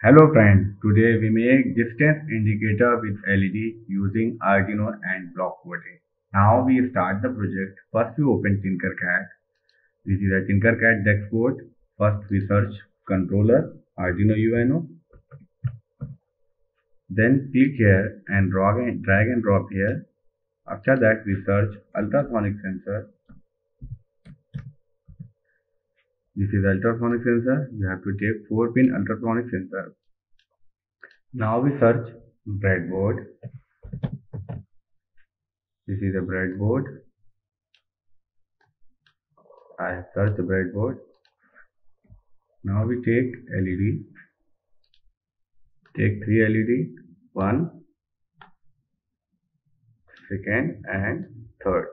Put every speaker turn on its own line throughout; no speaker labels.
Hello friends, today we make distance indicator with LED using Arduino and block coding. Now we start the project. First we open Tinkercad. This is a Tinkercad dashboard. First we search controller Arduino UNO. Then click here and drag and, drag and drop here. After that we search ultrasonic sensor This is ultrasonic sensor. You have to take 4 pin ultrasonic sensor. Now we search breadboard. This is a breadboard. I have searched the breadboard. Now we take LED. Take 3 LED. One, second and third.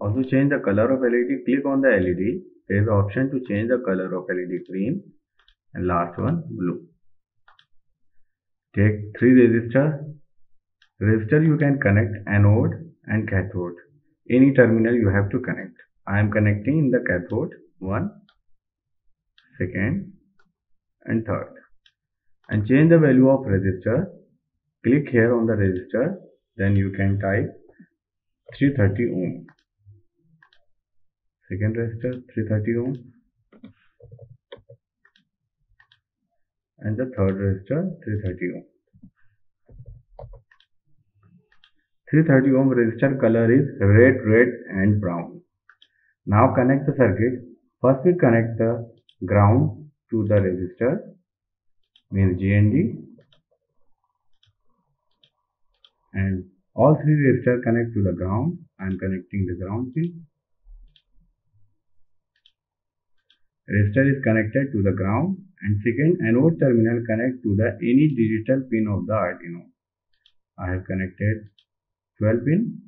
Also change the color of LED. Click on the LED there is option to change the color of LED green and last one blue. Take three resistor. Resistor you can connect anode and cathode. Any terminal you have to connect. I am connecting in the cathode one, second and third. And change the value of resistor. Click here on the resistor. Then you can type 330 ohm second resistor 330 ohm and the third resistor 330 ohm 330 ohm resistor color is red red and brown. Now connect the circuit. First we connect the ground to the resistor means GND and all three resistors connect to the ground. I am connecting the ground pin Resistor is connected to the ground and second anode terminal connect to the any digital pin of the Arduino. I have connected 12 pin.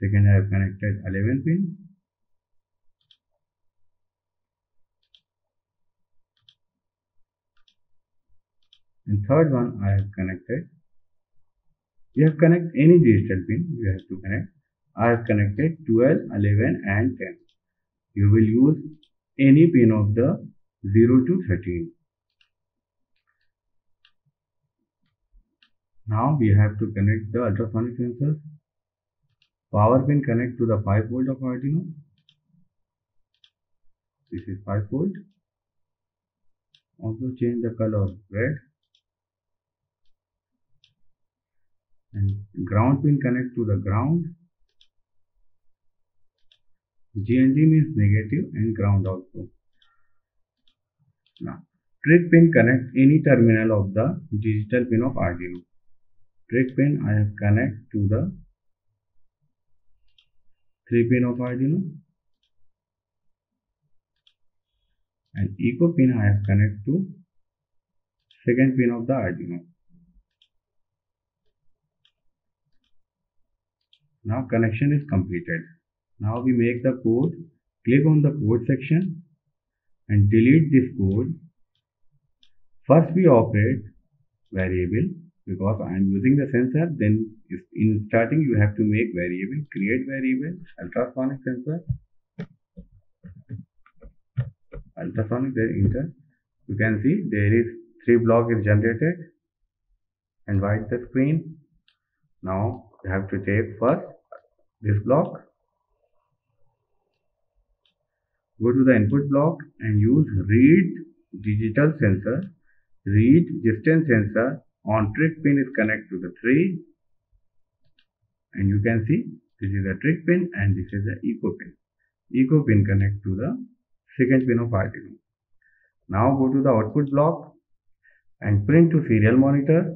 Second I have connected 11 pin. And third one I have connected. You have connect any digital pin you have to connect I have connected 12, 11 and 10. You will use any pin of the 0 to 13. Now we have to connect the ultrasonic sensors. Power pin connect to the 5 volt of Arduino. This is 5 volt. Also change the color red. And ground pin connect to the ground GND means negative and ground also. Now, trig pin connect any terminal of the digital pin of Arduino. Trig pin I have connect to the 3 pin of Arduino and echo pin I have connect to second pin of the Arduino. Now connection is completed. Now we make the code, click on the code section and delete this code. First we operate variable because I am using the sensor then in starting you have to make variable, create variable, ultrasonic sensor, ultrasonic there enter. You can see there is three block is generated and white the screen. Now you have to take first this block go to the input block and use read digital sensor. Read distance sensor. On trig pin is connected to the 3 and you can see this is a trig pin and this is the echo pin. Echo pin connect to the second pin of Arduino now go to the output block and print to serial monitor.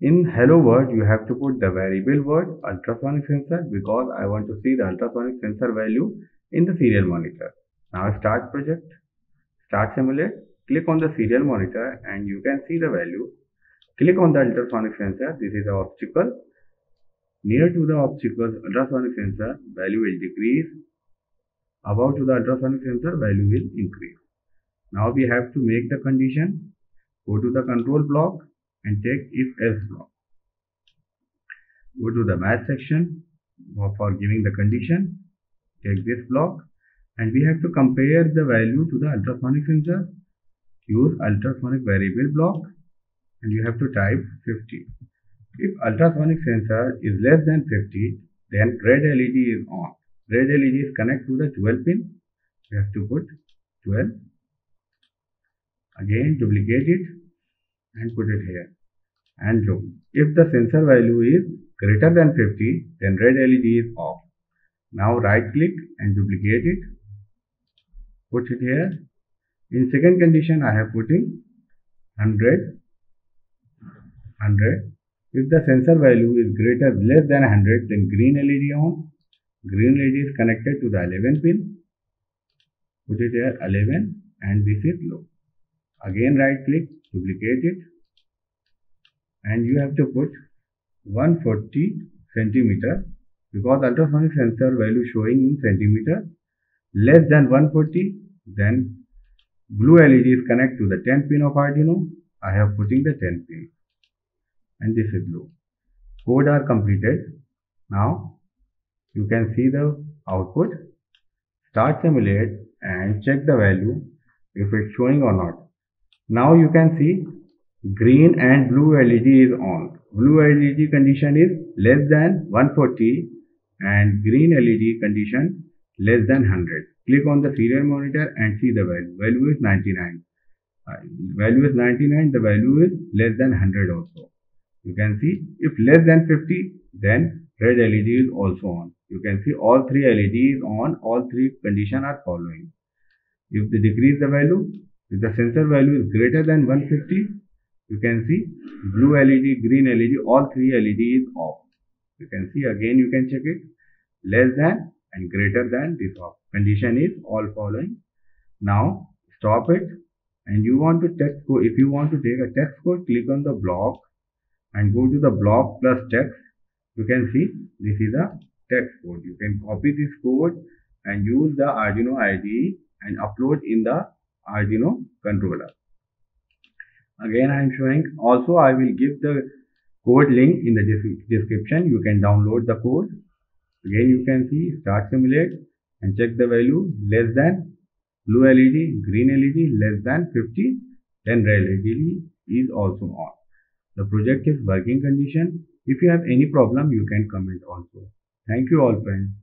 In hello world you have to put the variable word ultrasonic sensor because I want to see the ultrasonic sensor value in the serial monitor now start project, start simulate, click on the serial monitor and you can see the value. Click on the ultrasonic sensor, this is the obstacle. Near to the obstacle ultrasonic sensor, value will decrease. Above to the ultrasonic sensor, value will increase. Now we have to make the condition. Go to the control block and take if else block. Go to the math section for giving the condition. Take this block and we have to compare the value to the ultrasonic sensor. Use ultrasonic variable block and you have to type 50. If ultrasonic sensor is less than 50, then red LED is on. Red LED is connect to the 12 pin. You have to put 12. Again duplicate it and put it here. And look, if the sensor value is greater than 50, then red LED is off. Now right click and duplicate it. Put it here. In second condition, I have putting 100 100. If the sensor value is greater less than 100, then green LED on. Green LED is connected to the 11 pin. Put it here 11 and this is low. Again right click, duplicate it and you have to put 140 centimeter because ultrasonic sensor value showing in centimeter less than 140 then blue LED is connect to the 10 pin of Arduino. I have putting the 10 pin and this is blue. Code are completed. Now you can see the output. Start simulate and check the value if it's showing or not. Now you can see green and blue LED is on. Blue LED condition is less than 140 and green LED condition less than 100. Click on the serial monitor and see the value. Value is 99. Uh, value is 99. The value is less than 100 also. You can see if less than 50 then red LED is also on. You can see all three LEDs on, all three condition are following. If they decrease the value, if the sensor value is greater than 150, you can see blue LED, green LED, all three LEDs off. You can see again you can check it less than and greater than this. Condition is all following. Now stop it and you want to text code. If you want to take a text code, click on the block and go to the block plus text. You can see this is a text code. You can copy this code and use the Arduino IDE and upload in the Arduino controller. Again I am showing also I will give the code link in the description. You can download the code. Again you can see start simulate and check the value less than blue LED, green LED less than 50 then red LED is also on. The project is working condition. If you have any problem you can comment also. Thank you all friends.